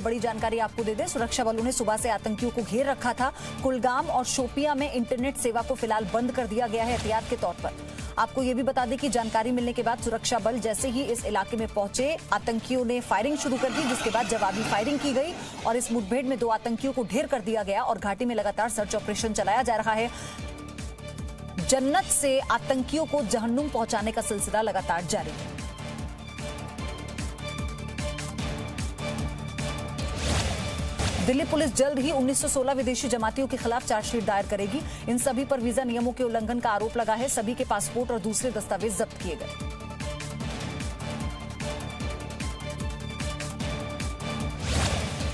बड़ी जानकारी आपको दे दें। सुरक्षा बलों ने सुबह से आतंकियों को घेर रखा था। कुलगाम और शोपिया में इंटरनेट सेवा को फ़िलहाल बंद कर दिया गया है एहतियात के तौर पर। आपको ये भी बता दें कि जानकारी मिलने के बाद सुरक्षा बल जैसे ही इस इलाके में पहुँचे, आतंकियों ने फायरिंग शुरू कर दी, जिसके बाद जवाबी फायरिंग की गई और इस मुठभेड़ में दो आतंकियों को ढेर कर दिया गया और घाटी में लगातार सर्च ऑपरेशन चलाया जा रहा है। जन्नत से आतंकियों को जहन्नुम पहुँचाने का सिलसिला लगातार जारी है। दिल्ली पुलिस जल्द ही 1916 विदेशी जमातियों के खिलाफ चार्जशीट दायर करेगी। इन सभी पर वीज़ा नियमों के उल्लंघन का आरोप लगा है। सभी के पासपोर्ट और दूसरे दस्तावेज़ जब्त किए गए।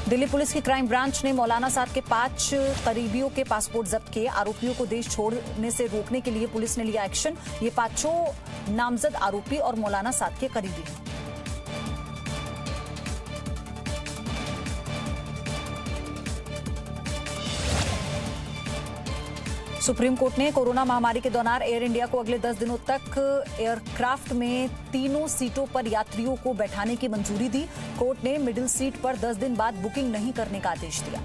दिल्ली पुलिस की क्राइम ब्रांच ने मौलाना साहब के पाँच करीबियों के पासपोर्ट जब्त किए। आरोपियों को देश छोड़ने से रोकने के लिए पुलिस ने लिया एक्शन। ये पाँचों नामजद आरोपी और मौलाना साहब के करीबी सुप्रीम कोर्ट ने कोरोना महामारी के दौरान एयर इंडिया को अगले 10 दिनों तक एयरक्राफ्ट में तीनों सीटों पर यात्रियों को बैठाने की मंजूरी दी। कोर्ट ने मिडिल सीट पर 10 दिन बाद बुकिंग नहीं करने का आदेश दिया।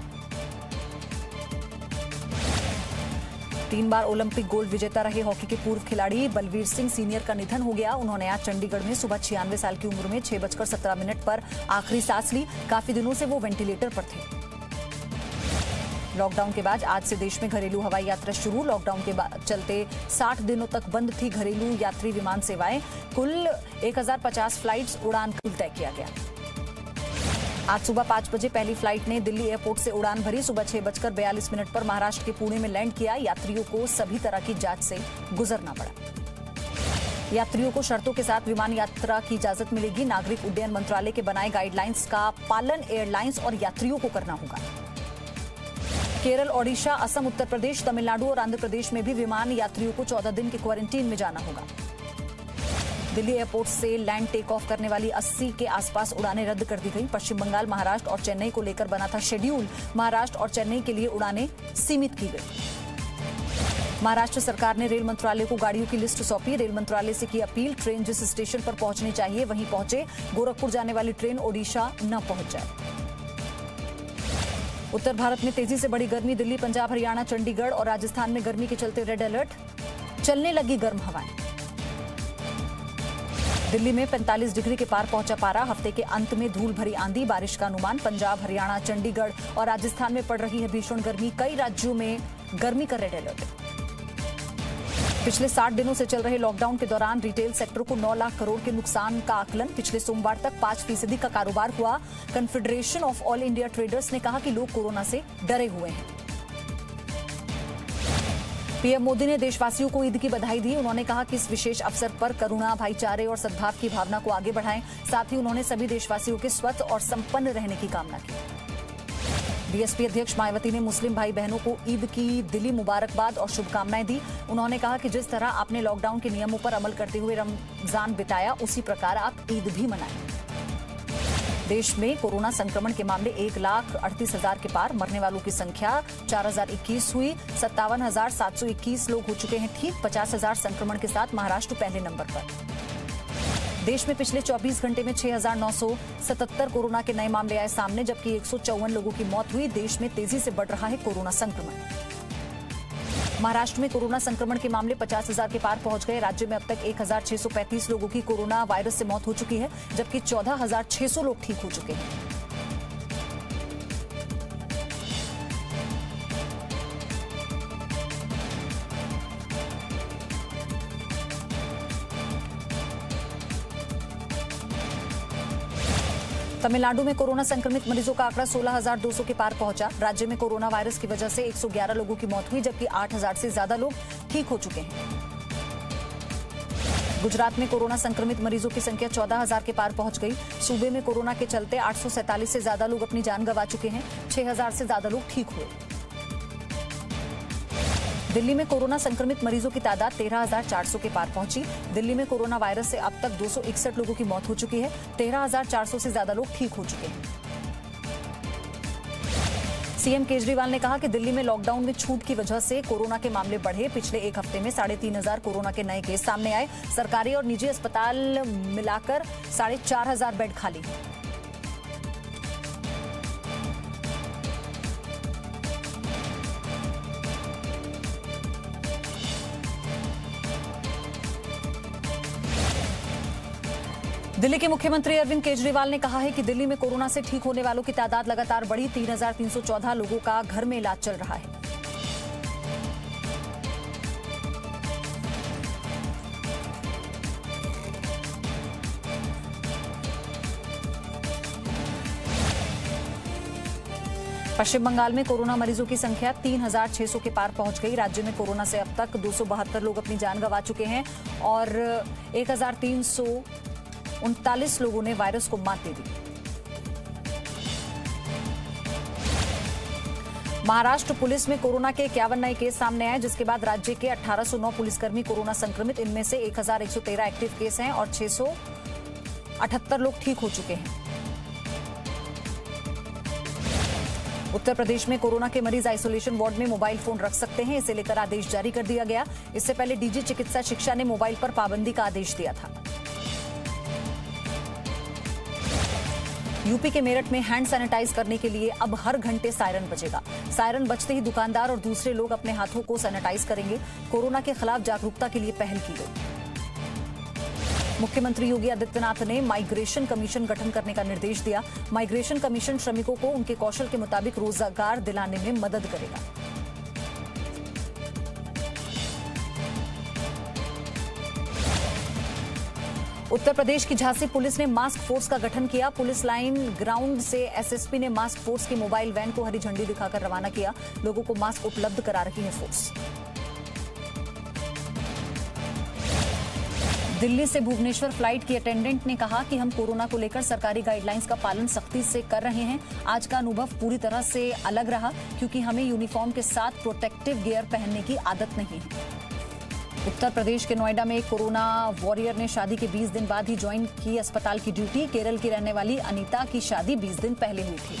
तीन बार ओलंपिक गोल्ड विजेता रहे हॉकी के पूर्व खिलाड़ी। बलवीर सिंह सीनियर का निधन हो गया। उन्होंने आज चंडीगढ़ में सुबह छियानवे साल की उम्र में छह बजकर सत्रह मिनट पर आखिरी सांस ली। काफ़ी दिनों से वो वेंटिलेटर पर थे। लॉकडाउन के बाद आज से देश में घरेलू हवाई यात्रा शुरू। लॉकडाउन के चलते 60 दिनों तक बंद थी घरेलू यात्री विमान सेवाएँ। कुल 1050 फ्लाइट्स उड़ान तय किया गया। आज सुबह पाँच बजे पहली फ़्लाइट ने दिल्ली एयरपोर्ट से उड़ान भरी। सुबह छह बजकर बयालीस मिनट पर महाराष्ट्र के पुणे में लैंड किया। यात्रियों को सभी तरह की जाँच से गुजरना पड़ा। यात्रियों को शर्तों के साथ विमान यात्रा की इजाज़त मिलेगी। नागरिक उड्डयन मंत्रालय के बनाए गाइडलाइंस का पालन एयरलाइंस और यात्रियों को करना होगा। केरल, ओडिशा, असम, उत्तर प्रदेश, तमिलनाडु और आंध्र प्रदेश में भी विमान यात्रियों को 14 दिन के क्वारंटीन में जाना होगा। दिल्ली एयरपोर्ट से लैंड टेक ऑफ़ करने वाली 80 के आसपास उड़ानें रद्द कर दी गई। पश्चिम बंगाल, महाराष्ट्र और चेन्नई को लेकर बना था शेड्यूल। महाराष्ट्र और चेन्नई के लिए उड़ानें सीमित की गई। महाराष्ट्र सरकार ने रेल मंत्रालय को गाड़ियों की लिस्ट सौंपी। रेल मंत्रालय से की अपील, ट्रेन जिस स्टेशन पर पहुंचनी चाहिए, वहीं पहुँचे। गोरखपुर जाने वाली ट्रेन ओडिशा न पहुँच जाए। उत्तर भारत में तेज़ी से बढ़ी गर्मी, दिल्ली, पंजाब, हरियाणा, चंडीगढ़ और राजस्थान में गर्मी के चलते रेड अलर्ट। चलने लगी गर्म हवाएँ। दिल्ली में 45 डिग्री के पार पहुँचा पारा। हफ़्ते के अंत में धूल भरी आंधी, बारिश का अनुमान। पंजाब, हरियाणा, चंडीगढ़ और राजस्थान में पड़ रही है भीषण गर्मी। कई राज्यों में गर्मी का रेड अलर्ट। पिछले 60 दिनों से चल रहे लॉकडाउन के दौरान रिटेल सेक्टर को 9 लाख करोड़ के नुकसान का आकलन पिछले सोमवार तक 5 फ़ीसदी का कारोबार हुआ। Confederation of all India traders ने कहा कि लोग कोरोना से डरे हुए हैं। पीएम मोदी ने देशवासियों को ईद की बधाई दी। उन्होंने कहा कि इस विशेष अवसर पर करुणा, भाईचारे और सद्भाव की भावना को आगे बढ़ाएँ। साथ ही उन्होंने सभी देशवासियों के स्वस्थ और संपन्न रहने की कामना की। बीएसपी अध्यक्ष मायावती ने मुस्लिम भाई बहनों को ईद की दिली मुबारकबाद और शुभकामनाएँ दी। उन्होंने कहा कि जिस तरह आपने लॉकडाउन के नियमों पर अमल करते हुए रमज़ान बिताया, उसी प्रकार आप ईद भी मनाएँ। देश में कोरोना संक्रमण के मामले एक लाख अड़तीस हज़ार के पार, मरने वालों की संख्या चार हज़ार इक्कीस हुई। सत्तावन हज़ार सात सौ इक्कीस लोग हो चुके हैं ठीक, पचास हज़ार संक्रमण के साथ महाराष्ट्र पहले नंबर पर। देश में पिछले 24 घंटे में 6,977 कोरोना के नए मामले आए सामने जबकि एक सौ चौवन लोगों की मौत हुई। देश में तेज़ी से बढ़ रहा है कोरोना संक्रमण। महाराष्ट्र में कोरोना संक्रमण के मामले 50,000 के पार पहुँच गए। राज्य में अब तक 1,635 लोगों की कोरोना वायरस से मौत हो चुकी है जबकि 14,600 लोग ठीक हो चुके हैं। तमिलनाडु में कोरोना संक्रमित मरीजों का आंकड़ा 16,200 के पार पहुँचा। राज्य में कोरोना वायरस की वजह से 111 लोगों की मौत हुई जबकि 8,000 से ज़्यादा लोग ठीक हो चुके हैं। गुजरात में कोरोना संक्रमित मरीजों की संख्या 14,000 के पार पहुँच गई। सूबे में कोरोना के चलते आठ सौ सैंतालीस से ज़्यादा लोग अपनी जान गंवा चुके हैं 6,000 से ज़्यादा लोग ठीक हुए। दिल्ली में कोरोना संक्रमित मरीजों की तादाद 13,400 के पार पहुँची। दिल्ली में कोरोना वायरस से अब तक दो सौ इकसठ लोगों की मौत हो चुकी है। 13,400 से ज़्यादा लोग ठीक हो चुके हैं। सीएम केजरीवाल ने कहा कि दिल्ली में लॉकडाउन में छूट की वजह से कोरोना के मामले बढ़े। पिछले एक हफ़्ते में साढ़े तीन हज़ार कोरोना के नए केस सामने आए। सरकारी और निजी अस्पताल मिलाकर साढ़े चार हज़ार बेड खाली। दिल्ली के मुख्यमंत्री अरविंद केजरीवाल ने कहा है कि दिल्ली में कोरोना से ठीक होने वालों की तादाद लगातार बढ़ी 3,314 लोगों का घर में इलाज चल रहा है। पश्चिम बंगाल में कोरोना मरीजों की संख्या 3,600 के पार पहुँच गई। राज्य में कोरोना से अब तक दो सौ बहत्तर लोग अपनी जान गंवा चुके हैं और एक लोगों ने वायरस को मात दे दी। महाराष्ट्र पुलिस में कोरोना के इक्यावन नए केस सामने आए, जिसके बाद राज्य के 1809 पुलिसकर्मी कोरोना संक्रमित, इनमें से 1113 एक्टिव केस हैं और 678 लोग ठीक हो चुके हैं। उत्तर प्रदेश में कोरोना के मरीज़ आइसोलेशन वार्ड में मोबाइल फ़ोन रख सकते हैं, इसे लेकर आदेश जारी कर दिया गया। इससे पहले डीजी चिकित्सा शिक्षा ने मोबाइल पर पाबंदी का आदेश दिया था। यूपी के मेरठ में हैंड सैनिटाइज करने के लिए अब हर घंटे सायरन बजेगा। सायरन बजते ही दुकानदार और दूसरे लोग अपने हाथों को सैनिटाइज करेंगे। कोरोना के खिलाफ जागरूकता के लिए पहल की गई। मुख्यमंत्री योगी आदित्यनाथ ने माइग्रेशन कमीशन गठन करने का निर्देश दिया। माइग्रेशन कमीशन श्रमिकों को उनके कौशल के मुताबिक रोज़गार दिलाने में मदद करेगा। उत्तर प्रदेश की झांसी पुलिस ने मास्क फोर्स का गठन किया। पुलिस लाइन ग्राउंड से एसएसपी ने मास्क फोर्स की मोबाइल वैन को हरी झंडी दिखाकर रवाना किया। लोगों को मास्क उपलब्ध करा रही है फोर्स। दिल्ली से भुवनेश्वर फ़्लाइट की अटेंडेंट ने कहा कि हम कोरोना को लेकर सरकारी गाइडलाइंस का पालन सख्ती से कर रहे हैं। आज का अनुभव पूरी तरह से अलग रहा, क्योंकि हमें यूनिफॉर्म के साथ प्रोटेक्टिव गियर पहनने की आदत नहीं है। उत्तर प्रदेश के नोएडा में कोरोना वॉरियर ने शादी के 20 दिन बाद ही ज्वाइन की अस्पताल की ड्यूटी। केरल की रहने वाली अनीता की शादी 20 दिन पहले हुई थी।